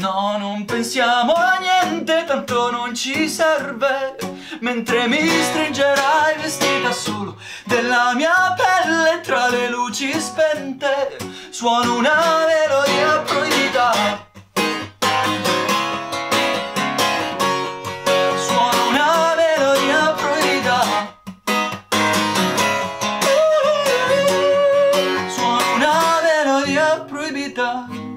No, non pensiamo a niente, tanto non ci serve. Mentre mi stringerai vestita solo della mia pelle Tra le luci spente suono una melodia proibita. Suono una melodia proibita. Suono una melodia proibita.